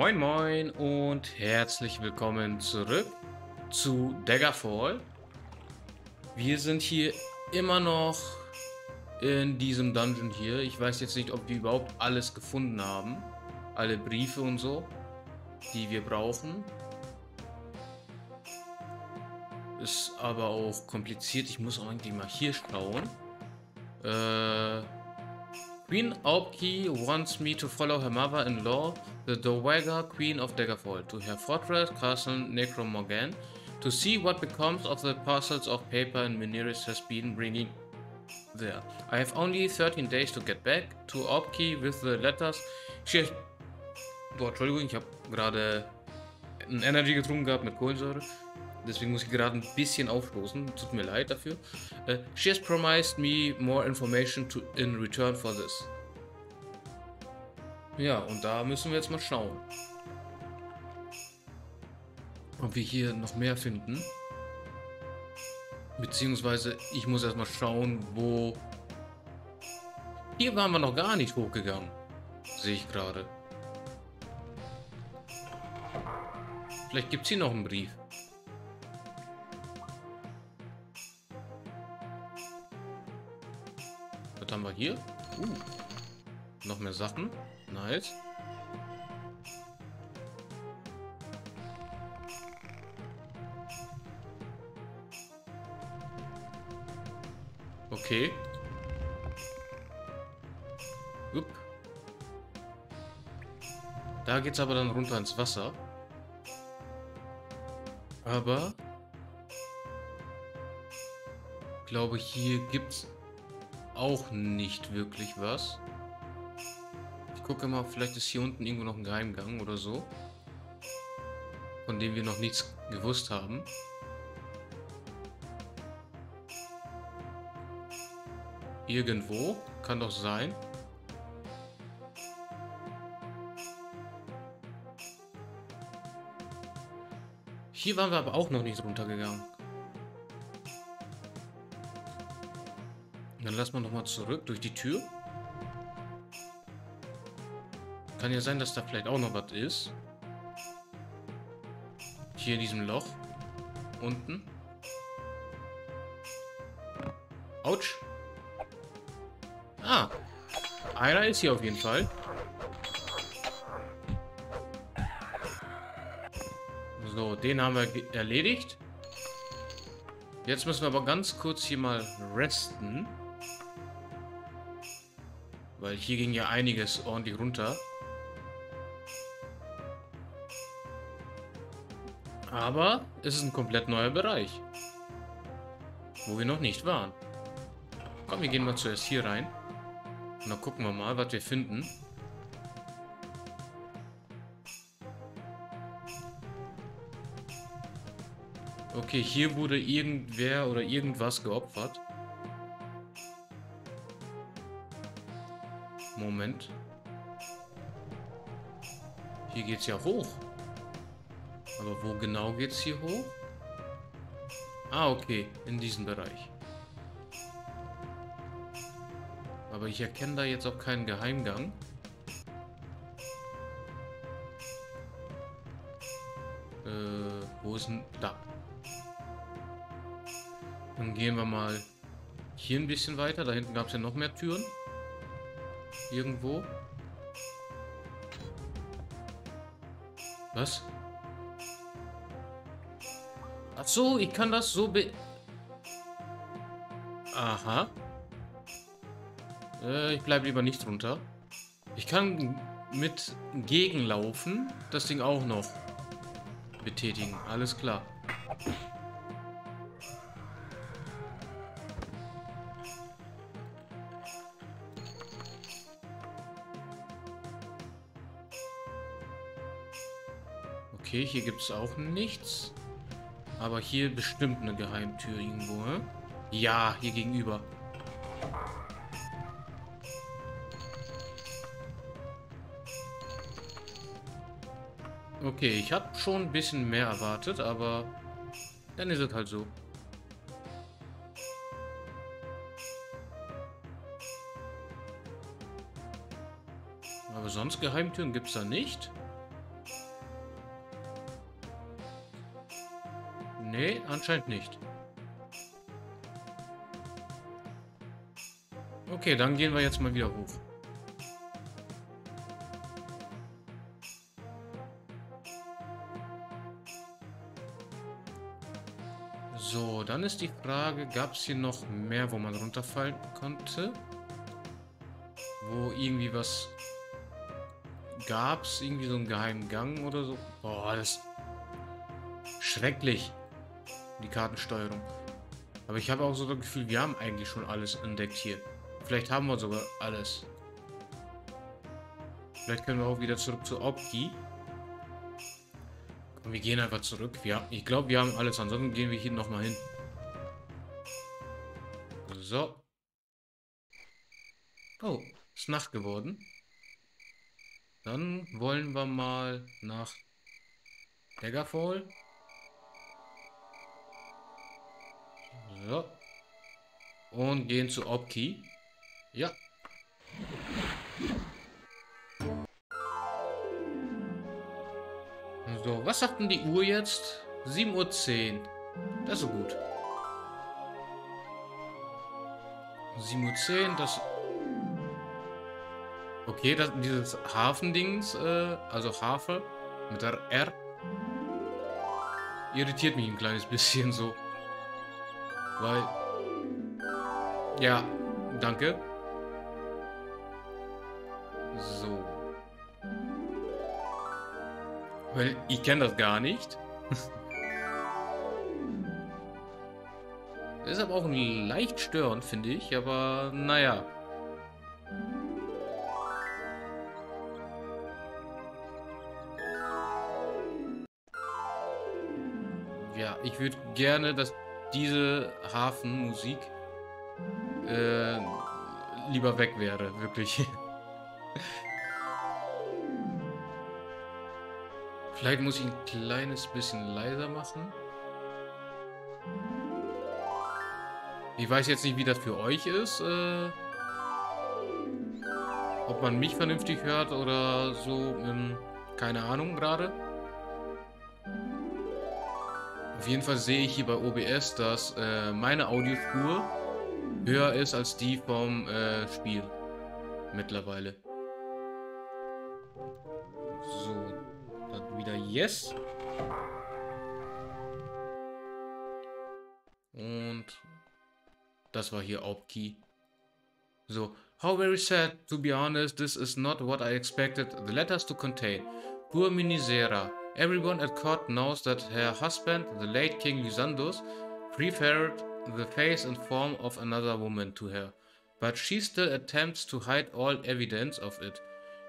Moin Moin und herzlich willkommen zurück zu Daggerfall. Wir sind hier immer noch in diesem Dungeon hier. Ich weiß jetzt nicht, ob wir überhaupt alles gefunden haben. Alle Briefe und so, die wir brauchen. Ist aber auch kompliziert. Ich muss auch eigentlich mal hier schauen. Äh... Queen Aupki wants me to follow her mother-in-law, the Dowager Queen of Daggerfall, to her fortress Castle Necromorgan, to see what becomes of the parcels of paper and Miniris has been bringing there. I have only 13 days to get back to Aupki with the letters. She has... Boah, Entschuldigung, ich habe gerade Energy getrunken gehabt mit Kohlensäure. Deswegen muss ich gerade ein bisschen aufstoßen. Tut mir leid dafür. Uh, she has promised me more information to, in return for this. Ja, und da müssen wir jetzt mal schauen. Ob wir hier noch mehr finden. Beziehungsweise, ich muss erstmal schauen, wo... Hier waren wir noch gar nicht hochgegangen. Sehe ich gerade. Vielleicht gibt es hier noch einen Brief. Was haben wir hier? Uh, noch mehr Sachen. Nice. Okay. Upp. Da geht's aber dann runter ins Wasser. Aber... Ich glaube, hier gibt's auch nicht wirklich was. Ich gucke mal, vielleicht ist hier unten irgendwo noch ein Geheimgang oder so. Von dem wir noch nichts gewusst haben. Irgendwo. Kann doch sein. Hier waren wir aber auch noch nicht runtergegangen. Dann lassen wir nochmal zurück durch die Tür. Kann ja sein, dass da vielleicht auch noch was ist. Hier in diesem Loch. Unten. Autsch. Ah. Einer ist hier auf jeden Fall. So, den haben wir erledigt. Jetzt müssen wir aber ganz kurz hier mal resten. Weil hier ging ja einiges ordentlich runter. Aber es ist ein komplett neuer Bereich. Wo wir noch nicht waren. Komm, wir gehen mal zuerst hier rein. Und dann gucken wir mal, was wir finden. Okay, hier wurde irgendwer oder irgendwas geopfert. Moment. Hier geht's ja hoch. Aber wo genau geht's hier hoch? Ah, okay. In diesem Bereich. Aber ich erkenne da jetzt auch keinen Geheimgang. Äh, wo ist denn... Da. Dann gehen wir mal hier ein bisschen weiter. Da hinten gab es ja noch mehr Türen. Irgendwo. Was? Ach so, ich kann das so be... Aha. Äh, ich bleibe lieber nicht drunter. Ich kann mit Gegenlaufen das Ding auch noch betätigen. Alles klar. Okay, hier gibt es auch nichts. Aber hier bestimmt eine Geheimtür irgendwo, hä? Ja, hier gegenüber. Okay, ich habe schon ein bisschen mehr erwartet, aber dann ist es halt so. Aber sonst Geheimtüren gibt es da nicht. Nee, anscheinend nicht. Okay, dann gehen wir jetzt mal wieder hoch. So, dann ist die Frage, gab es hier noch mehr, wo man runterfallen konnte? Wo irgendwie was gab es? Irgendwie so einen geheimen Gang oder so? Boah, das schrecklich, die Kartensteuerung. Aber ich habe auch so das Gefühl, wir haben eigentlich schon alles entdeckt hier. Vielleicht haben wir sogar alles. Vielleicht können wir auch wieder zurück zu Opki. Und wir gehen einfach zurück. Wir, ich glaube, wir haben alles. Ansonsten gehen wir hier nochmal hin. So. Oh, ist Nacht geworden. Dann wollen wir mal nach Daggerfall. So. Und gehen zu Opki. Ja. So, was sagt denn die Uhr jetzt? 7.10 Uhr. Das ist gut. 7.10 Uhr, das... Okay, das, dieses Hafendings, äh, also Hafe mit der R, irritiert mich ein kleines bisschen so. Weil... Ja, danke. So. Weil ich kenne das gar nicht. ist aber auch leicht störend, finde ich, aber naja. Ja, ich würde gerne, dass diese Hafenmusik äh, lieber weg wäre, wirklich. Vielleicht muss ich ein kleines bisschen leiser machen. Ich weiß jetzt nicht, wie das für euch ist. Äh, ob man mich vernünftig hört oder so. Ähm, keine Ahnung gerade. Auf jeden Fall sehe ich hier bei OBS, dass äh, meine Audiospur höher ist als die vom äh, Spiel. Mittlerweile. So, dann wieder Yes. Und das war hier Opkey. So, how very sad, to be honest, this is not what I expected the letters to contain. Poor Minisera. Everyone at court knows that her husband, the late King Lysandus, preferred the face and form of another woman to her, but she still attempts to hide all evidence of it.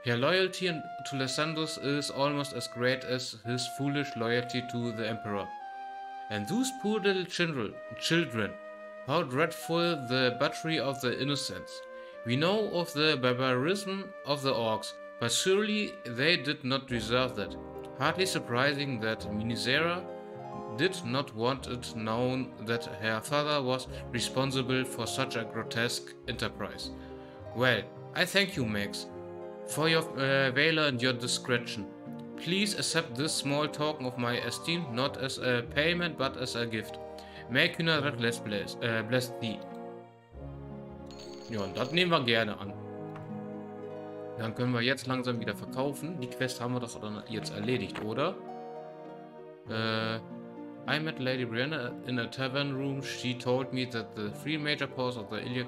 Her loyalty to Lysandus is almost as great as his foolish loyalty to the Emperor. And those poor little children, children, how dreadful the butchery of the innocents. We know of the barbarism of the orcs, but surely they did not deserve that. Hardly surprising that Minisera did not want it known that her father was responsible for such a grotesque enterprise. Well, I thank you, Max, for your uh, valor and your discretion. Please accept this small token of my esteem not as a payment but as a gift. May Kühnerrecht bless, bless, äh, bless thee. Ja, und das nehmen wir gerne an. Dann können wir jetzt langsam wieder verkaufen. Die Quest haben wir doch jetzt erledigt, oder? Äh, I met Lady Brianna in a tavern room. She told me that the three major powers of the Iliad,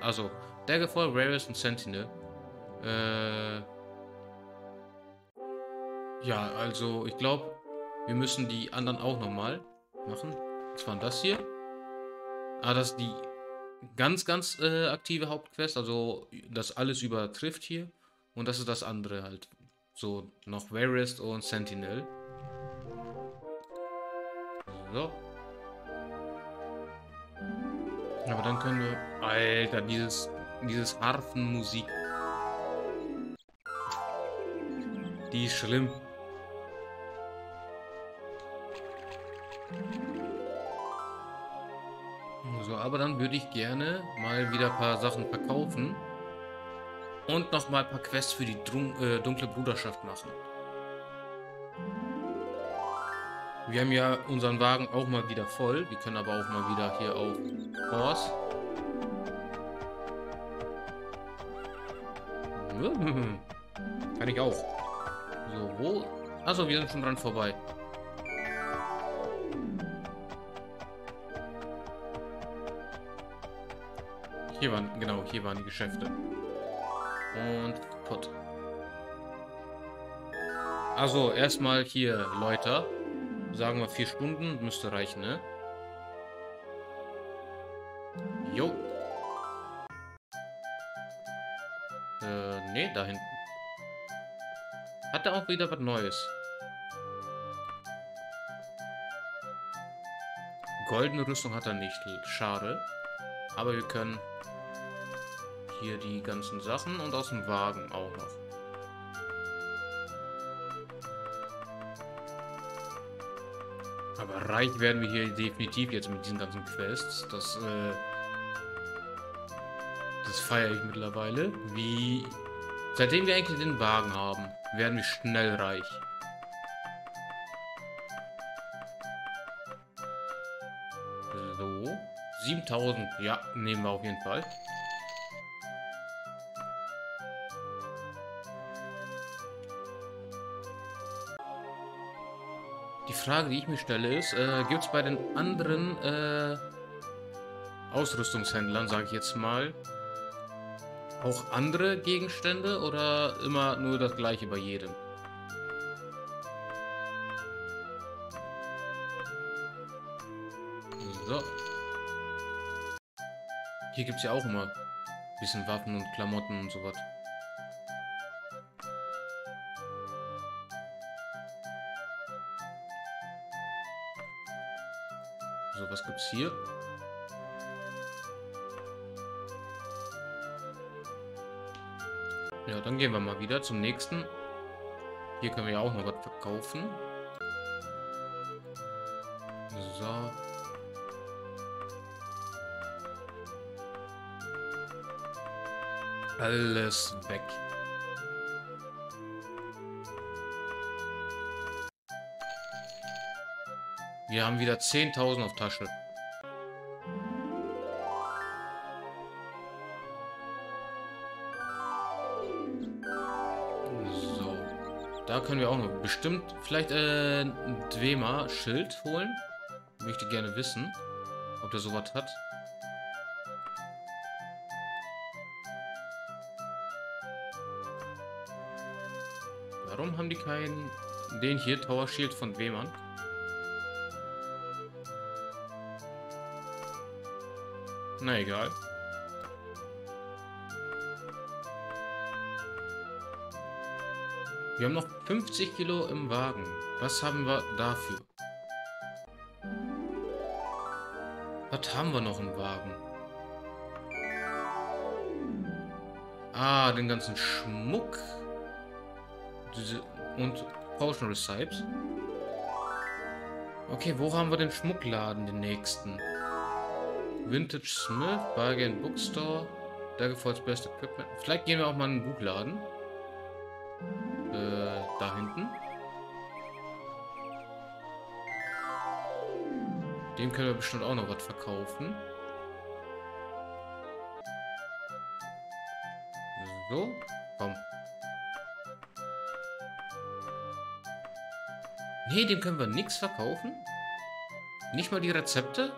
also Daggerfall, Varus und Sentinel. Äh, ja, also ich glaube, wir müssen die anderen auch nochmal machen. Was war das hier? Ah, das ist die ganz, ganz äh, aktive Hauptquest. Also das alles übertrifft hier. Und das ist das andere halt. So, noch Varist und Sentinel. So. Aber dann können wir... Alter, dieses, dieses Harfenmusik. Die ist schlimm. So, aber dann würde ich gerne mal wieder ein paar Sachen verkaufen. Und nochmal ein paar Quests für die Dun äh, dunkle Bruderschaft machen. Wir haben ja unseren Wagen auch mal wieder voll. Wir können aber auch mal wieder hier auf Horse. Kann ich auch. So, wo? Achso, wir sind schon dran vorbei. Hier waren, genau, hier waren die Geschäfte. Und kaputt. Also, erstmal hier, Leute. Sagen wir vier Stunden, müsste reichen, ne? Jo. Äh, nee, da hinten. Hat er auch wieder was Neues. Goldene Rüstung hat er nicht. Schade. Aber wir können hier die ganzen Sachen und aus dem Wagen auch noch. Aber reich werden wir hier definitiv jetzt mit diesen ganzen Quests. Das, äh, das feiere ich mittlerweile. Wie, seitdem wir eigentlich den Wagen haben, werden wir schnell reich. So, 7000, ja, nehmen wir auf jeden Fall. Frage, die ich mir stelle, ist, äh, gibt es bei den anderen äh, Ausrüstungshändlern, sage ich jetzt mal, auch andere Gegenstände oder immer nur das gleiche bei jedem? So. Hier gibt es ja auch immer ein bisschen Waffen und Klamotten und so was. Gibt's hier? Ja, dann gehen wir mal wieder zum nächsten. Hier können wir ja auch noch was verkaufen. So. Alles weg. Wir haben wieder 10.000 auf Tasche. So. Da können wir auch noch bestimmt vielleicht äh, ein Dwema-Schild holen. Möchte gerne wissen, ob der sowas hat. Warum haben die keinen... Den hier, Tower Shield von Dweman? Na egal. Wir haben noch 50 Kilo im Wagen. Was haben wir dafür? Was haben wir noch im Wagen? Ah, den ganzen Schmuck. und Potion Recipes. Okay, wo haben wir den Schmuckladen, den nächsten? Vintage Smith, Bargain Bookstore, Daggerfalls Best Equipment. Vielleicht gehen wir auch mal in einen Buchladen. Äh, da hinten. Dem können wir bestimmt auch noch was verkaufen. So, komm. Nee, dem können wir nichts verkaufen. Nicht mal die Rezepte.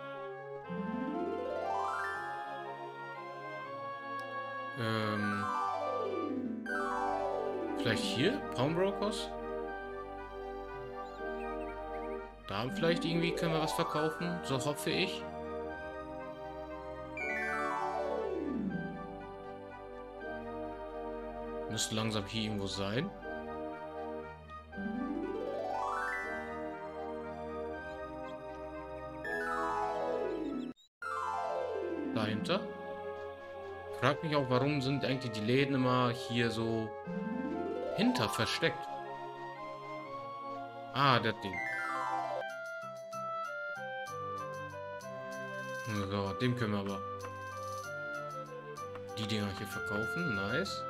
Vielleicht hier? Pawnbrokers? Da vielleicht irgendwie können wir was verkaufen, so hoffe ich. Müsste langsam hier irgendwo sein. Dahinter frage mich auch, warum sind eigentlich die Läden immer hier so hinter versteckt? Ah, das Ding. So, dem können wir aber die Dinger hier verkaufen. Nice.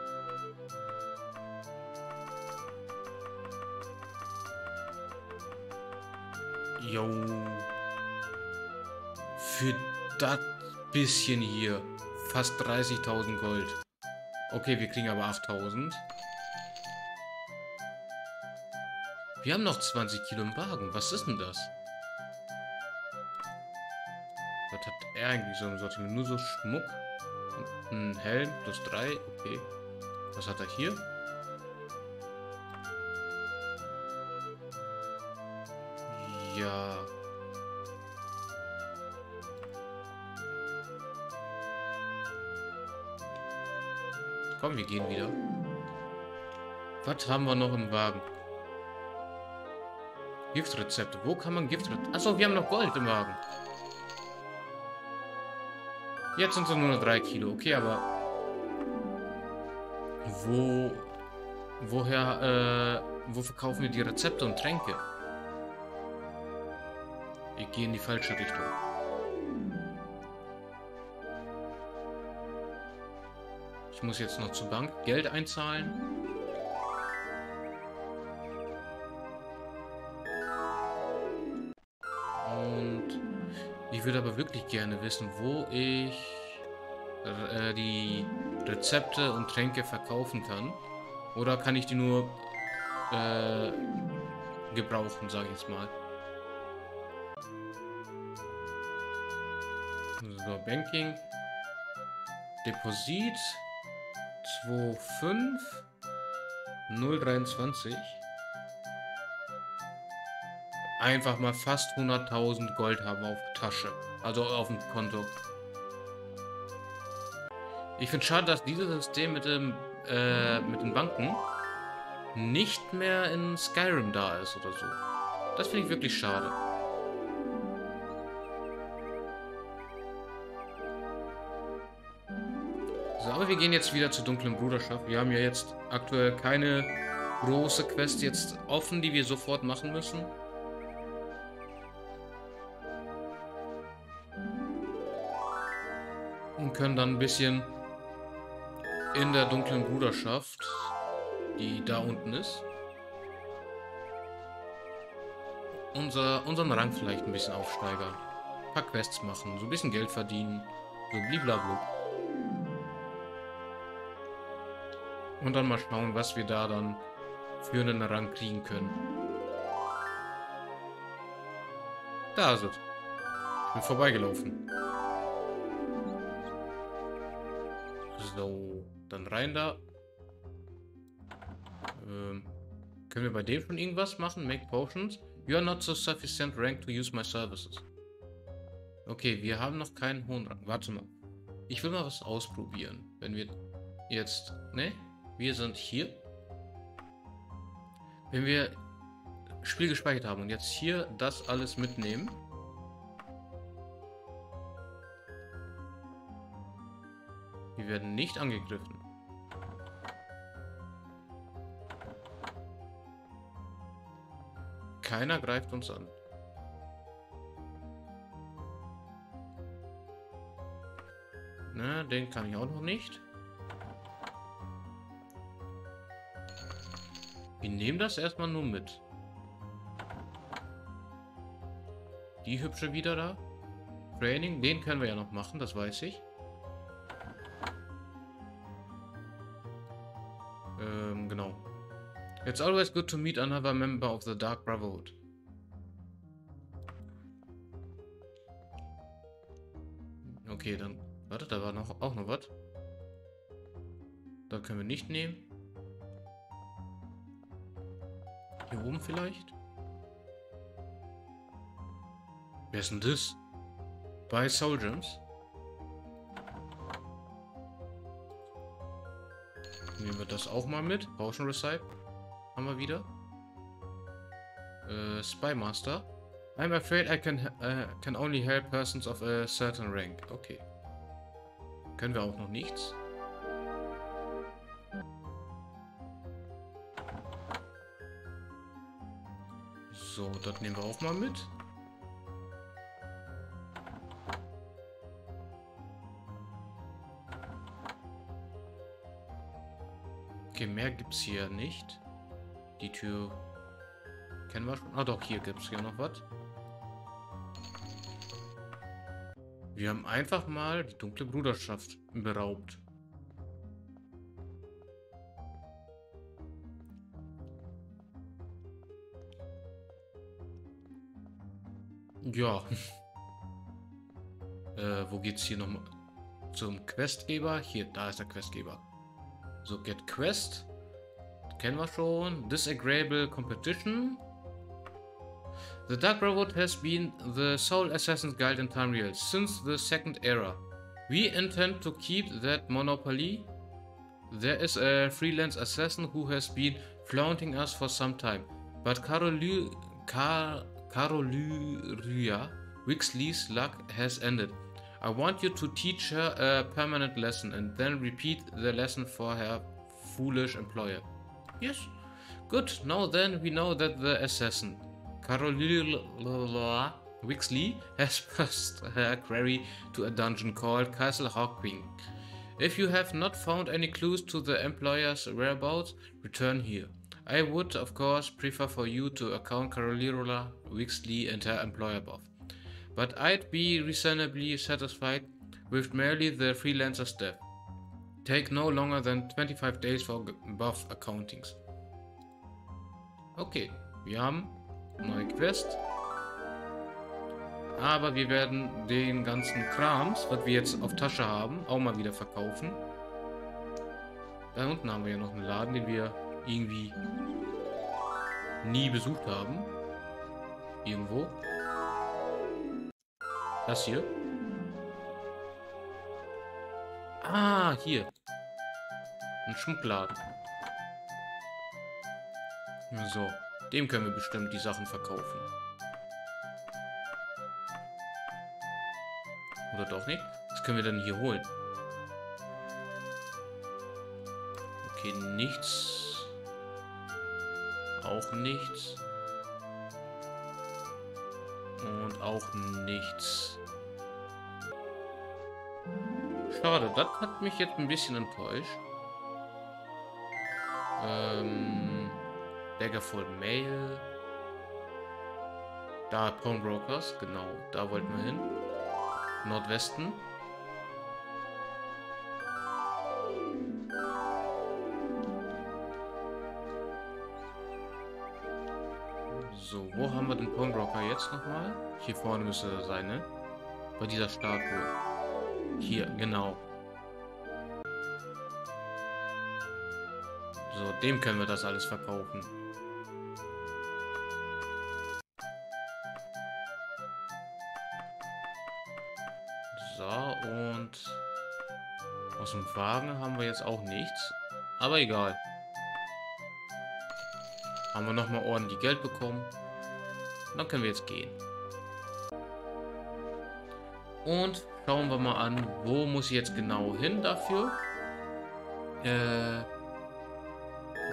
Jo. Für das bisschen hier. Fast 30.000 Gold. Okay, wir kriegen aber 8.000. Wir haben noch 20 Kilo im Wagen. Was ist denn das? Was hat er eigentlich so im Sortiment? Nur so Schmuck. Und ein Helm plus 3. Okay. Was hat er hier? Ja. Komm, wir gehen wieder. Was haben wir noch im Wagen? Giftrezepte. Wo kann man Giftrezepte... Achso, wir haben noch Gold im Wagen. Jetzt sind es nur noch 3 Kilo. Okay, aber... Wo... Woher, äh... Wo verkaufen wir die Rezepte und Tränke? Wir gehen in die falsche Richtung. Ich muss jetzt noch zur Bank Geld einzahlen. Ich würde aber wirklich gerne wissen, wo ich äh, die Rezepte und Tränke verkaufen kann. Oder kann ich die nur äh, gebrauchen, sage ich jetzt mal. So, Banking. Deposit. 25 023 einfach mal fast 100.000 Gold haben auf Tasche. Also auf dem Konto. Ich finde schade, dass dieses System mit, dem, äh, mit den Banken nicht mehr in Skyrim da ist oder so. Das finde ich wirklich schade. Aber wir gehen jetzt wieder zur dunklen Bruderschaft. Wir haben ja jetzt aktuell keine große Quest jetzt offen, die wir sofort machen müssen. Und können dann ein bisschen in der dunklen Bruderschaft, die da unten ist, unser, unseren Rang vielleicht ein bisschen aufsteigern. Ein paar Quests machen, so ein bisschen Geld verdienen, so blablabla. Und dann mal schauen, was wir da dann für einen Rang kriegen können. Da ist es. Ich bin vorbeigelaufen. So, dann rein da. Ähm, können wir bei dem schon irgendwas machen? Make Potions? You are not so sufficient rank to use my services. Okay, wir haben noch keinen hohen Rang. Warte mal. Ich will mal was ausprobieren. Wenn wir jetzt... Ne? Wir sind hier. Wenn wir Spiel gespeichert haben und jetzt hier das alles mitnehmen. Wir werden nicht angegriffen. Keiner greift uns an. Na, den kann ich auch noch nicht. Wir nehmen das erstmal nur mit. Die hübsche wieder da. Training, den können wir ja noch machen, das weiß ich. It's always good to meet another member of the Dark Brotherhood. Okay, dann... Warte, da war noch, auch noch was. Da können wir nicht nehmen. Hier oben vielleicht? Wer ist denn das? Bei Soul Gems? Nehmen wir das auch mal mit. Potion Recipe. Haben wir wieder. Äh, Spy Master. I'm afraid I can, uh, can only help persons of a certain rank. Okay. Können wir auch noch nichts. So, das nehmen wir auch mal mit. Okay, mehr gibt es hier nicht. Die Tür kennen wir schon. Ah doch, hier gibt es ja noch was. Wir haben einfach mal die dunkle Bruderschaft beraubt. Ja. äh, wo geht's hier nochmal? Zum Questgeber? Hier, da ist der Questgeber. So, get Quest. Kennen wir schon. Disagreeable Competition. The Dark Brotherhood has been the sole Assassin's Guild in Tamriel since the Second Era. We intend to keep that monopoly. There is a freelance assassin who has been flaunting us for some time, but Carolu Car Wixley's luck has ended. I want you to teach her a permanent lesson and then repeat the lesson for her foolish employer. Yes? Good, now then we know that the assassin, Carolina Wixley, has passed her query to a dungeon called Castle Hawkwing. If you have not found any clues to the employer's whereabouts, return here. I would, of course, prefer for you to account Carolina Wixley and her employer above but I'd be reasonably satisfied with merely the freelancer's death. Take no longer than 25 days for above accountings. Okay, wir haben neue Quest. Aber wir werden den ganzen Krams, was wir jetzt auf Tasche haben, auch mal wieder verkaufen. Da unten haben wir ja noch einen Laden, den wir irgendwie nie besucht haben. Irgendwo. Das hier? Ah, hier. Ein Schmuckladen. So, dem können wir bestimmt die Sachen verkaufen. Oder doch nicht? Was können wir denn hier holen? Okay, nichts. Auch nichts. Und auch nichts. Schade, das hat mich jetzt ein bisschen enttäuscht. Ähm, Daggerfall Mail. Da, Pawnbrokers, genau, da wollten wir hin. Nordwesten. So, wo haben wir den Pawnbroker jetzt nochmal? Hier vorne müsste er sein, ne? Bei dieser Statue. Hier, genau. So, dem können wir das alles verkaufen. So, und aus dem Wagen haben wir jetzt auch nichts. Aber egal. Haben wir nochmal ordentlich Geld bekommen. Dann können wir jetzt gehen. Und schauen wir mal an, wo muss ich jetzt genau hin dafür. Äh,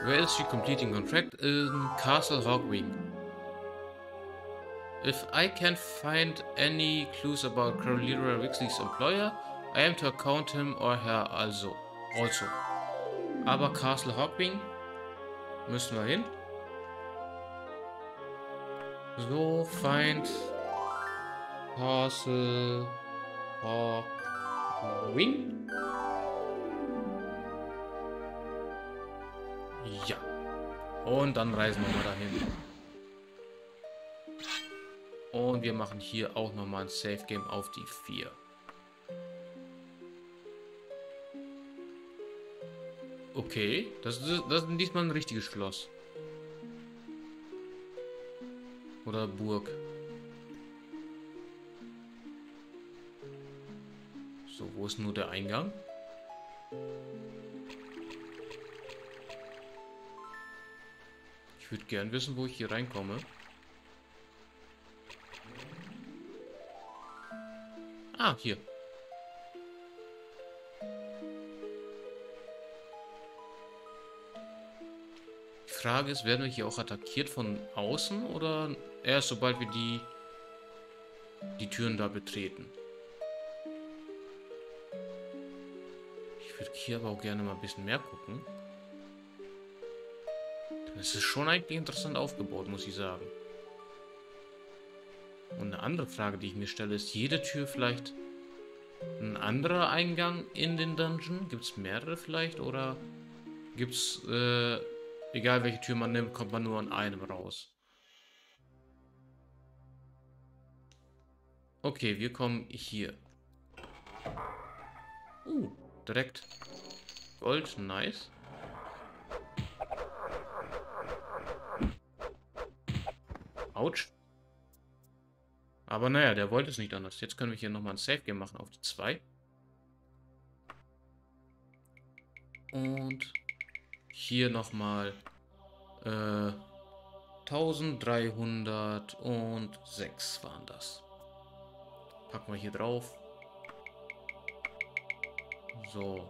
where is she completing contract? In Castle Hogwing. If I can't find any clues about Carolina Wixley's employer, I am to account him or her also. also. Aber Castle Hogwing müssen wir hin. So, Feind. Castle. Wing. Ja. Und dann reisen wir mal dahin. Und wir machen hier auch nochmal ein Safe Game auf die 4. Okay, das ist, das ist diesmal ein richtiges Schloss. Oder Burg. So, wo ist nur der Eingang? Ich würde gern wissen, wo ich hier reinkomme. Ah, hier. Die Frage ist, werden wir hier auch attackiert von außen oder erst sobald wir die, die Türen da betreten? Würde hier aber auch gerne mal ein bisschen mehr gucken. Es ist schon eigentlich interessant aufgebaut, muss ich sagen. Und eine andere Frage, die ich mir stelle, ist jede Tür vielleicht ein anderer Eingang in den Dungeon? Gibt es mehrere vielleicht? Oder gibt es, äh, egal welche Tür man nimmt, kommt man nur an einem raus? Okay, wir kommen hier. Uh, direkt Gold, nice. Autsch. Aber naja, der wollte es nicht anders. Jetzt können wir hier nochmal ein Safe Game machen auf die 2. Und hier nochmal äh, 1306 waren das. Packen wir hier drauf. So,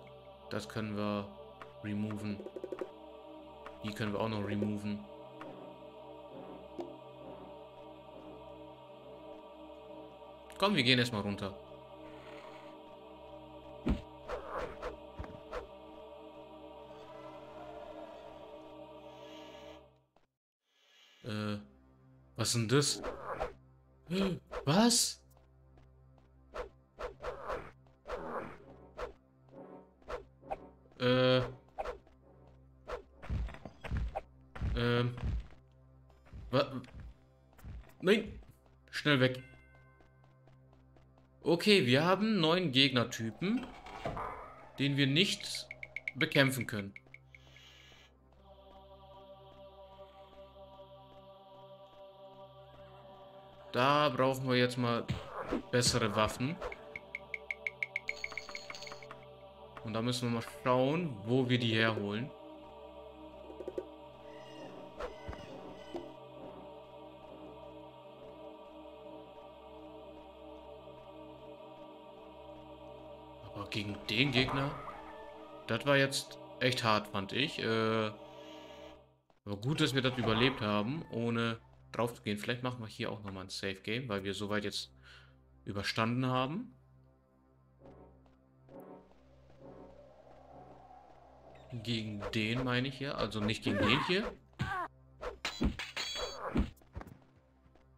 das können wir removen. Die können wir auch noch removen. Komm, wir gehen erstmal runter. Äh, was ist denn das? Was? Schnell weg. Okay, wir haben neun Gegnertypen, den wir nicht bekämpfen können. Da brauchen wir jetzt mal bessere Waffen. Und da müssen wir mal schauen, wo wir die herholen. Den Gegner, das war jetzt echt hart, fand ich. Äh, aber gut, dass wir das überlebt haben, ohne drauf zu gehen. Vielleicht machen wir hier auch nochmal ein Safe Game, weil wir soweit jetzt überstanden haben. Gegen den meine ich hier. Also nicht gegen den hier.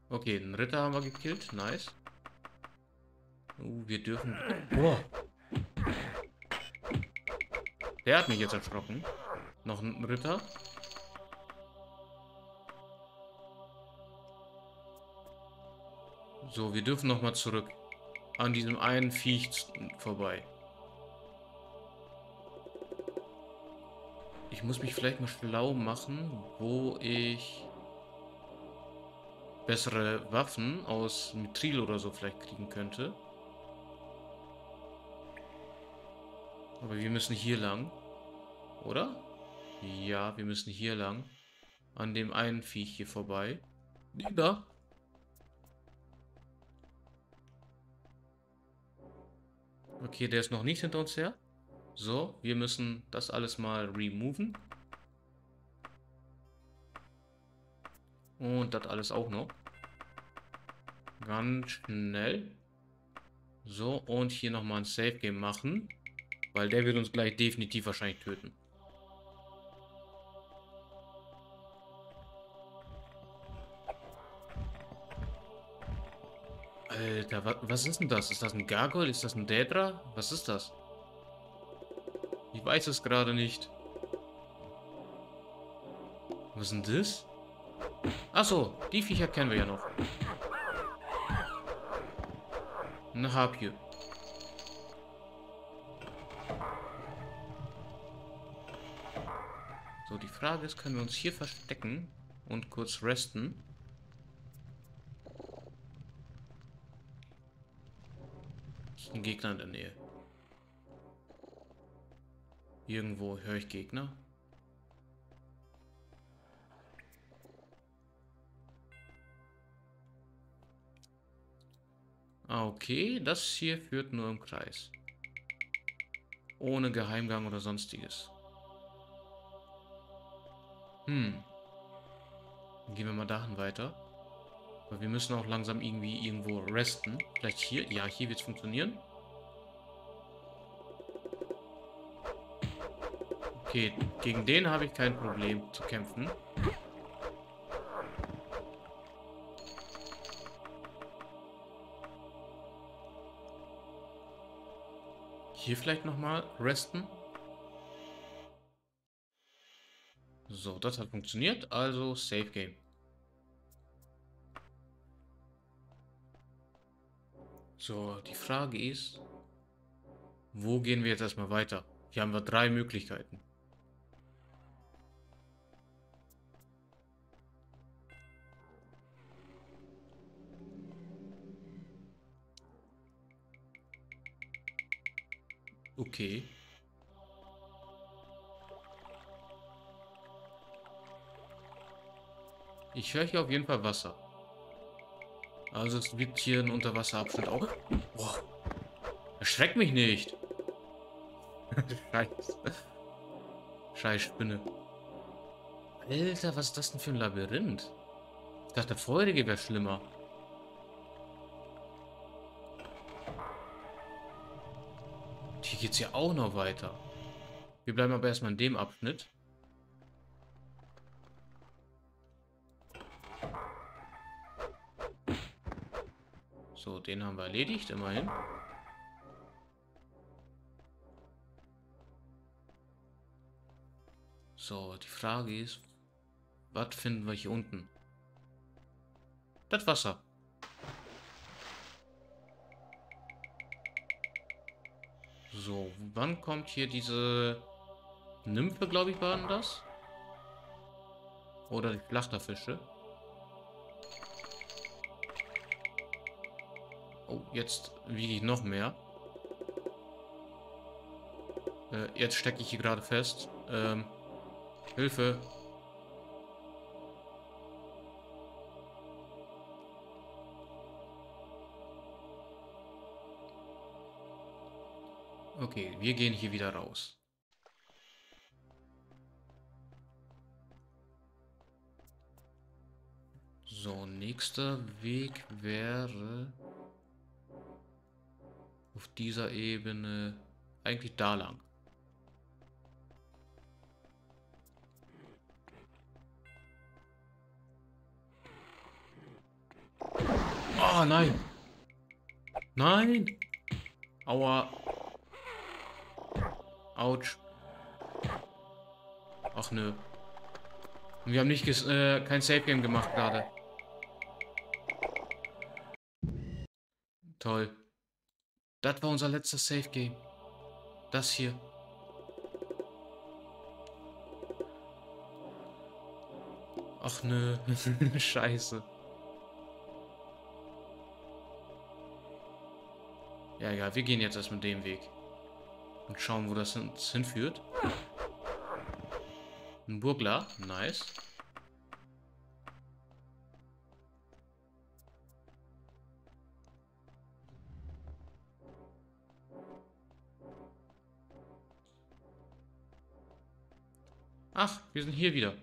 Okay, einen Ritter haben wir gekillt. Nice. Uh, wir dürfen... Boah. Der hat mich jetzt erschrocken. Noch ein Ritter. So, wir dürfen nochmal zurück. An diesem einen Viech vorbei. Ich muss mich vielleicht mal schlau machen, wo ich bessere Waffen aus Mithril oder so vielleicht kriegen könnte. Aber wir müssen hier lang. Oder? Ja, wir müssen hier lang. An dem einen Viech hier vorbei. Da. Okay, der ist noch nicht hinter uns her. So, wir müssen das alles mal removen. Und das alles auch noch. Ganz schnell. So, und hier nochmal ein Safe Game machen. Weil der wird uns gleich definitiv wahrscheinlich töten. Alter, wa was ist denn das? Ist das ein Gargoyle? Ist das ein Daedra? Was ist das? Ich weiß es gerade nicht. Was ist denn das? Achso, die Viecher kennen wir ja noch. Eine Harpie. So, die Frage ist, können wir uns hier verstecken und kurz resten? Ist ein Gegner in der Nähe. Irgendwo höre ich Gegner. Ah, okay, das hier führt nur im Kreis. Ohne Geheimgang oder sonstiges. Hm. Dann gehen wir mal dahin weiter. Aber wir müssen auch langsam irgendwie irgendwo resten. Vielleicht hier? Ja, hier wird es funktionieren. Okay, gegen den habe ich kein Problem zu kämpfen. Hier vielleicht nochmal resten. So, das hat funktioniert. Also Safe Game. So, die Frage ist, wo gehen wir jetzt erstmal weiter? Hier haben wir drei Möglichkeiten. Okay. Ich höre hier auf jeden Fall Wasser. Also es gibt hier einen Unterwasserabschnitt auch. Boah. Erschreck mich nicht. Scheiße. Scheiß Spinne. Alter, was ist das denn für ein Labyrinth? Ich dachte, der vorherige wäre schlimmer. Hier geht es ja auch noch weiter. Wir bleiben aber erstmal in dem Abschnitt. Den haben wir erledigt, immerhin. So, die Frage ist, was finden wir hier unten? Das Wasser. So, wann kommt hier diese Nymphe, glaube ich, waren das? Oder die Flachterfische? Oh, jetzt wiege ich noch mehr. Äh, jetzt stecke ich hier gerade fest. Ähm, Hilfe. Okay, wir gehen hier wieder raus. So, nächster Weg wäre auf dieser Ebene eigentlich da lang. Oh nein. Nein. Aua. Autsch. Ach nö. Wir haben nicht äh, kein Safe Game gemacht gerade. Toll. Das war unser letzter Safe Game. Das hier. Ach nö. Scheiße. Ja, ja, wir gehen jetzt erstmal den Weg. Und schauen, wo das uns hinführt. Ein Burglar. Nice. Ach, wir sind hier wieder.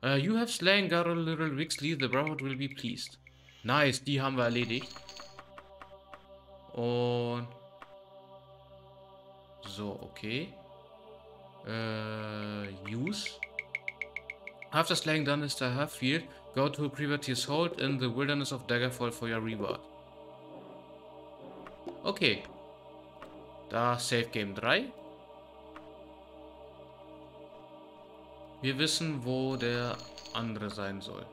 Uh, you have slain Garl Little Wixley, the Brotherhood will be pleased. Nice, die haben wir erledigt. Und... So, okay. Äh, use. After slaying Dunnister Halffield, go to Privateer's Hold in the wilderness of Daggerfall for your reward. Okay. Da Save Game 3. Wir wissen, wo der andere sein soll.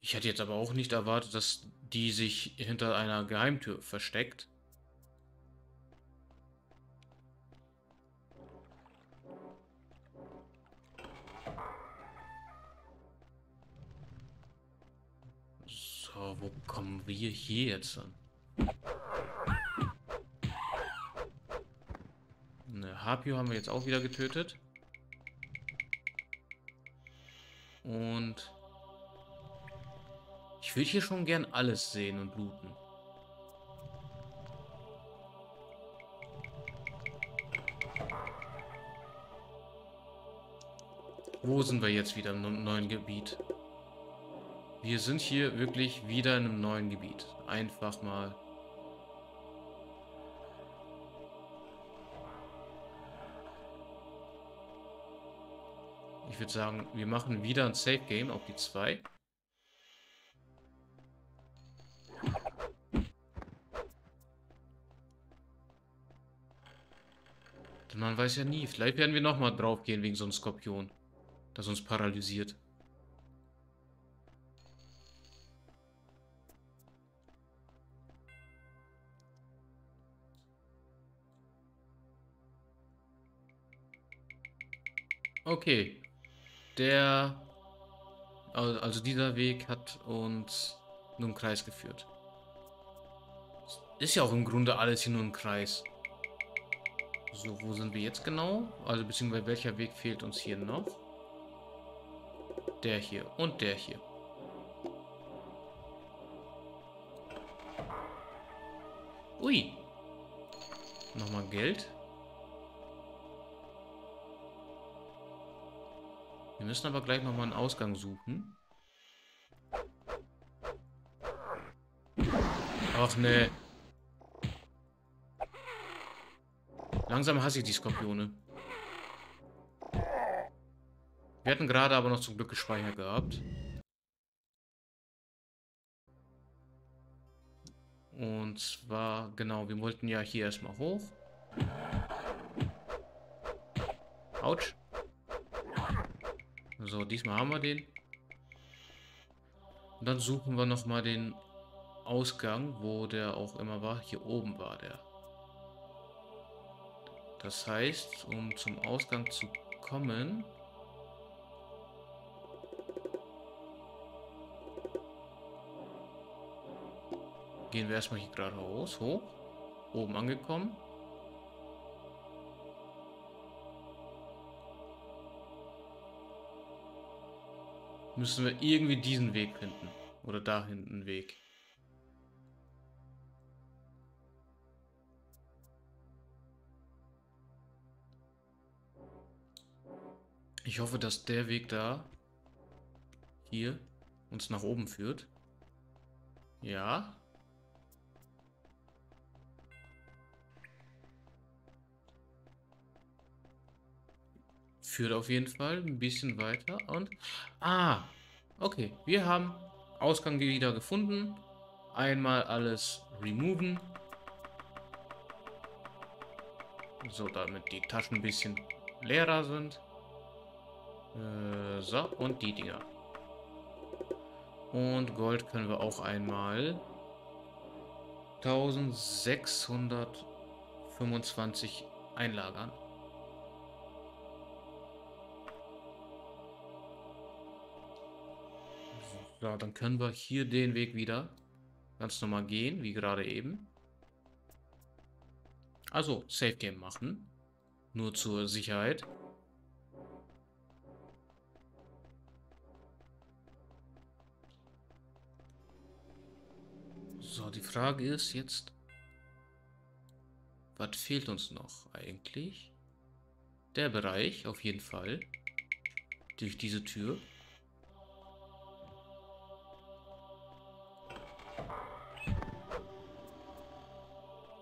Ich hätte jetzt aber auch nicht erwartet, dass die sich hinter einer Geheimtür versteckt. So, wo kommen wir hier jetzt an? Harpio haben wir jetzt auch wieder getötet. Und ich würde hier schon gern alles sehen und looten. Wo sind wir jetzt wieder im neuen Gebiet? Wir sind hier wirklich wieder in einem neuen Gebiet. Einfach mal Ich würde sagen, wir machen wieder ein Safe Game auf die 2. Denn man weiß ja nie. Vielleicht werden wir nochmal drauf gehen wegen so einem Skorpion. Das uns paralysiert. Okay. Der... Also dieser Weg hat uns nur im Kreis geführt. Ist ja auch im Grunde alles hier nur ein Kreis. So, wo sind wir jetzt genau? Also beziehungsweise welcher Weg fehlt uns hier noch? Der hier und der hier. Ui. Nochmal Geld. Wir müssen aber gleich nochmal einen Ausgang suchen. Ach ne. Langsam hasse ich die Skorpione. Wir hatten gerade aber noch zum Glück gespeichert gehabt. Und zwar, genau, wir wollten ja hier erstmal hoch. Autsch. So, diesmal haben wir den. Und dann suchen wir nochmal den Ausgang, wo der auch immer war. Hier oben war der. Das heißt, um zum Ausgang zu kommen... Gehen wir erstmal hier geradeaus, hoch. Oben angekommen. Müssen wir irgendwie diesen Weg finden. Oder da hinten einen Weg. Ich hoffe, dass der Weg da hier uns nach oben führt. Ja. Führt auf jeden Fall ein bisschen weiter und... Ah, okay. Wir haben Ausgang wieder gefunden. Einmal alles removen. So, damit die Taschen ein bisschen leerer sind. Äh, so, und die Dinger. Und Gold können wir auch einmal 1625 einlagern. So, dann können wir hier den Weg wieder ganz normal gehen, wie gerade eben. Also, Safe Game machen. Nur zur Sicherheit. So, die Frage ist jetzt, was fehlt uns noch eigentlich? Der Bereich, auf jeden Fall. Durch diese Tür.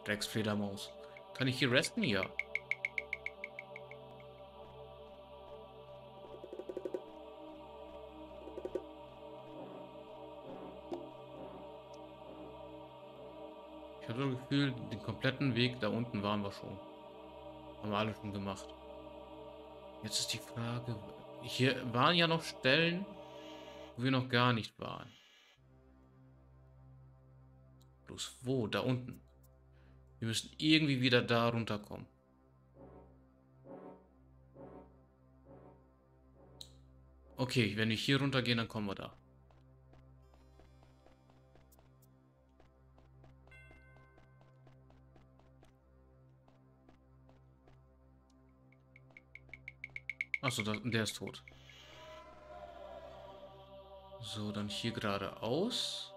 Drecksfledermaus. Kann ich hier resten? Ja. Ich habe so das Gefühl, den kompletten Weg da unten waren wir schon. Haben wir alle schon gemacht. Jetzt ist die Frage, hier waren ja noch Stellen, wo wir noch gar nicht waren. Bloß wo? Da unten. Wir müssen irgendwie wieder da runterkommen. Okay, wenn wir hier runtergehen, dann kommen wir da. Achso, der ist tot. So, dann hier geradeaus.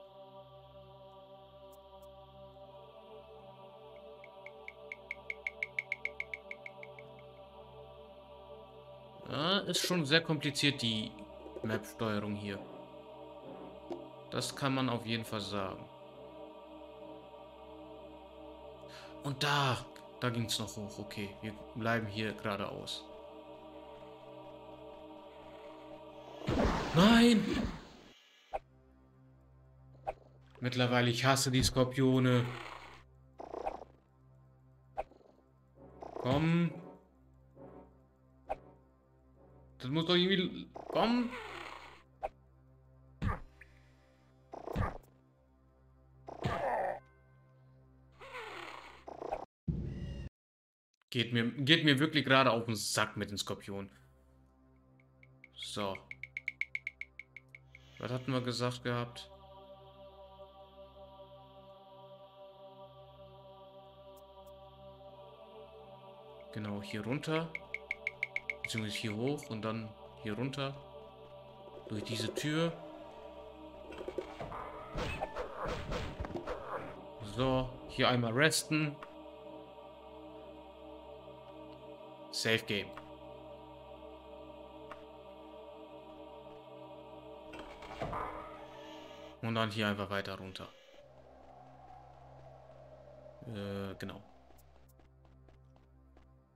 Ja, ist schon sehr kompliziert, die Map-Steuerung hier. Das kann man auf jeden Fall sagen. Und da, da ging es noch hoch. Okay, wir bleiben hier geradeaus. Nein! Mittlerweile, ich hasse die Skorpione. Geht mir, wirklich gerade auf den Sack mit den Skorpionen. So. Was hatten wir gesagt gehabt? Genau, hier runter. Beziehungsweise hier hoch und dann hier runter. Durch diese Tür. So, hier einmal resten. Safe Game. Und dann hier einfach weiter runter. Äh, genau.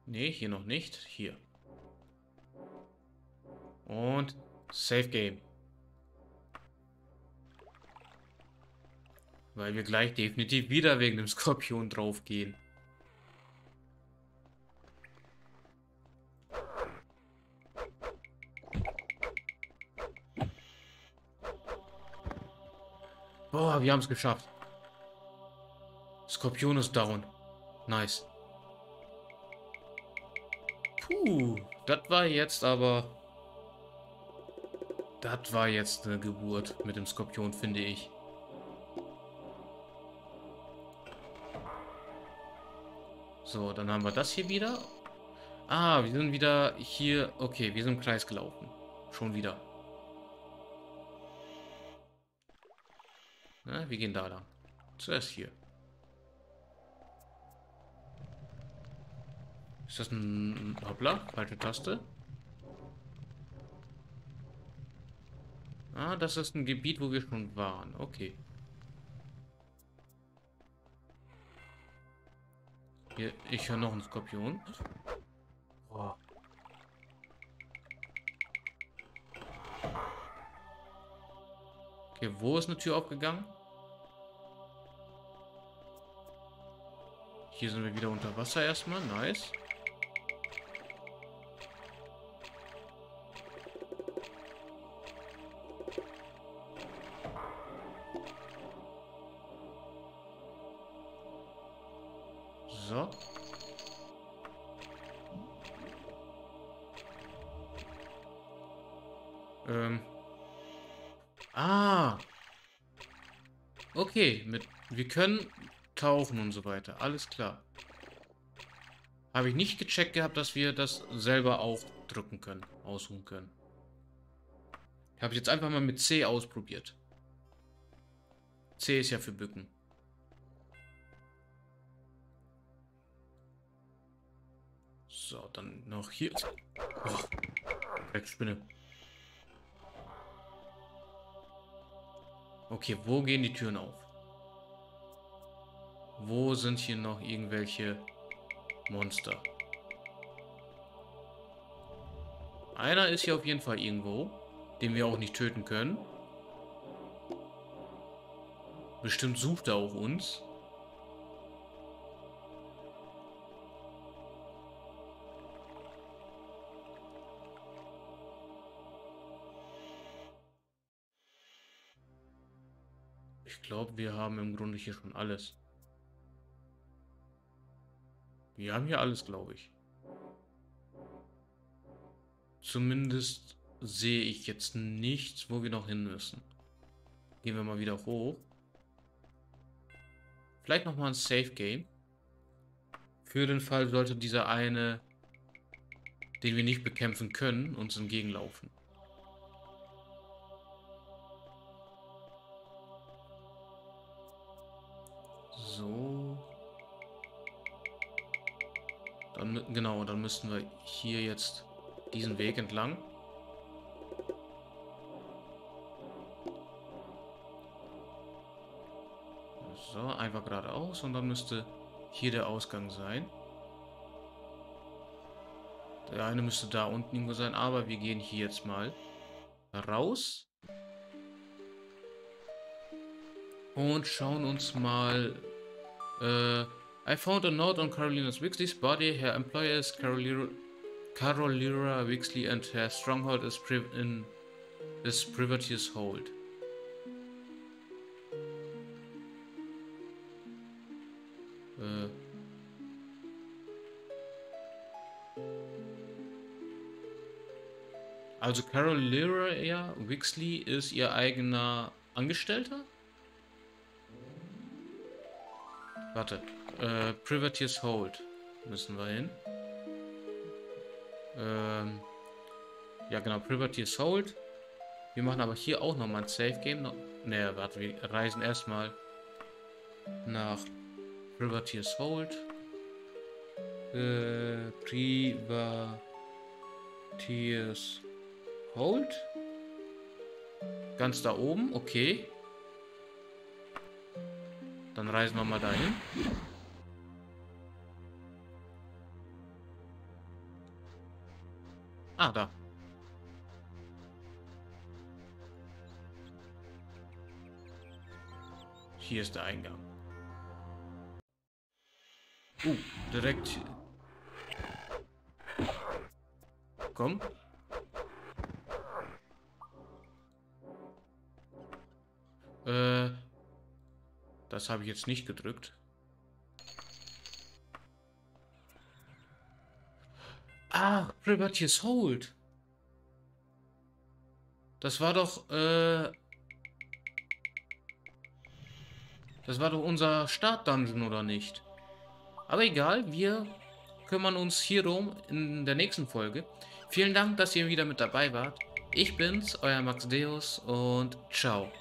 Ne, hier noch nicht. Hier. Und Safe Game. Weil wir gleich definitiv wieder wegen dem Skorpion draufgehen. Boah, wir haben es geschafft. Skorpion ist down. Nice. Puh, das war jetzt aber... Das war jetzt eine Geburt mit dem Skorpion, finde ich. So, dann haben wir das hier wieder. Ah, wir sind wieder hier... Okay, wir sind im Kreis gelaufen. Schon wieder. Na, wir gehen da lang. Zuerst hier. Ist das ein... Hoppla, falsche Taste. Ah, das ist ein Gebiet, wo wir schon waren. Okay. Hier, ich höre noch einen Skorpion. Boah. Okay, wo ist eine Tür aufgegangen? Hier sind wir wieder unter Wasser erstmal. Nice. Wir können tauchen und so weiter. Alles klar. Habe ich nicht gecheckt gehabt, dass wir das selber auch drücken können, aussuchen können. Habe ich jetzt einfach mal mit C ausprobiert. C ist ja für Bücken. So, dann noch hier. Oh, Spinne. Okay, wo gehen die Türen auf? Wo sind hier noch irgendwelche Monster? Einer ist hier auf jeden Fall irgendwo, den wir auch nicht töten können. Bestimmt sucht er auch uns. Ich glaube, wir haben im Grunde hier schon alles. Wir haben hier alles, glaube ich. Zumindest sehe ich jetzt nichts, wo wir noch hin müssen. Gehen wir mal wieder hoch. Vielleicht nochmal ein Safe Game. Für den Fall sollte dieser eine, den wir nicht bekämpfen können, uns entgegenlaufen. So. Dann, genau, dann müssten wir hier jetzt diesen Weg entlang. So, einfach geradeaus und dann müsste hier der Ausgang sein. Der eine müsste da unten irgendwo sein, aber wir gehen hier jetzt mal raus. Und schauen uns mal... Äh, I found a note on Carolina's Wixley's body. Her employer is Carolina, Carolina Wixley and her stronghold is in is Privateer's Hold. Äh. Also Carolina Wixley ist ihr eigener Angestellter? Warte. Äh, Privateer's Hold müssen wir hin. Ähm, ja, genau, Privateer's Hold. Wir machen aber hier auch nochmal ein Safe Game. Ne, warte, wir reisen erstmal nach Privateer's Hold. Äh, Privateer's Hold. Ganz da oben, okay. Dann reisen wir mal dahin. Ah, da. Hier ist der Eingang. Uh, direkt. Komm. Äh, das habe ich jetzt nicht gedrückt. Ah, Privateer's Hold. Das war doch, äh... Das war doch unser Start-Dungeon, oder nicht? Aber egal, wir kümmern uns hierum in der nächsten Folge. Vielen Dank, dass ihr wieder mit dabei wart. Ich bin's, euer Max Deus und ciao.